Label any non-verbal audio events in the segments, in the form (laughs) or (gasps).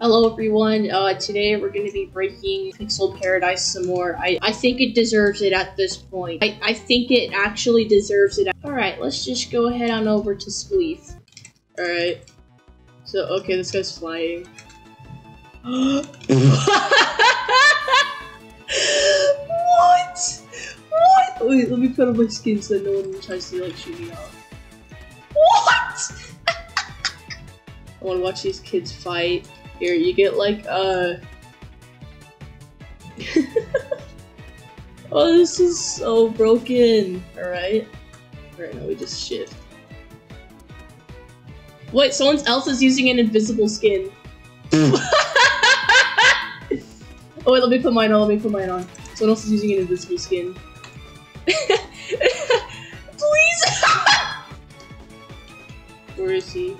Hello everyone, uh, today we're going to be breaking Pixel Paradise some more. I, I think it deserves it at this point. I, I think it actually deserves it. Alright, let's just go ahead on over to Spleef. Alright. So, okay, this guy's flying. (gasps) what? What? Wait, let me put on my skin so no one tries to like shoot me off. What? (laughs) I want to watch these kids fight. Here, you get like, uh... (laughs) oh, this is so broken. Alright. Alright, now we just shift. Wait, someone else is using an invisible skin. (laughs) oh wait, let me put mine on, let me put mine on. Someone else is using an invisible skin. (laughs) Please! Where is he?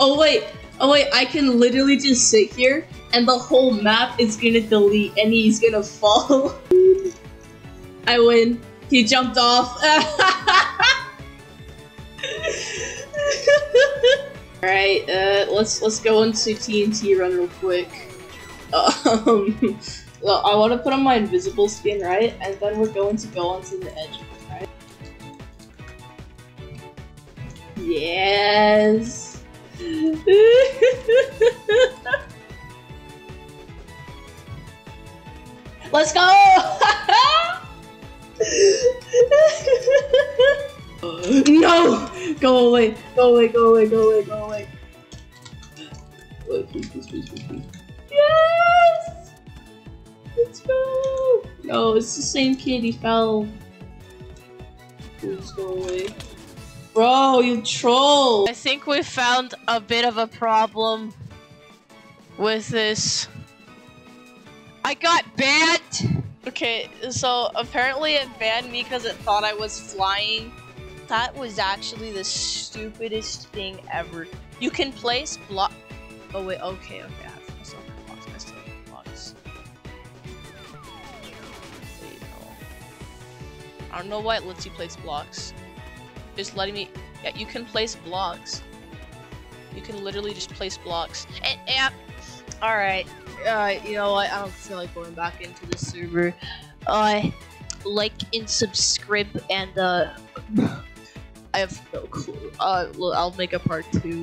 Oh wait, oh wait, I can literally just sit here and the whole map is gonna delete and he's gonna fall. (laughs) I win. He jumped off. (laughs) Alright, uh, let's let's go into TNT run real quick. Um, (laughs) well, I want to put on my invisible skin, right? And then we're going to go onto the edge, right? Yes! Let's go! (laughs) no! Go away! Go away! Go away! Go away! Go away! Yes! Let's go! No, it's the same kid. He fell. Please go away. Bro, you troll! I think we found a bit of a problem with this. I got banned! Okay, so apparently it banned me because it thought I was flying. That was actually the stupidest thing ever. You can place block. Oh wait, okay, okay. I have in blocks. I still have blocks. I don't know why it lets you place blocks. Just letting me. Yeah, you can place blocks. You can literally just place blocks. And, and all right, uh, you know what? I don't feel like going back into the server. Uh, like and subscribe, and uh, (laughs) I have no clue. Uh, I'll make a part two.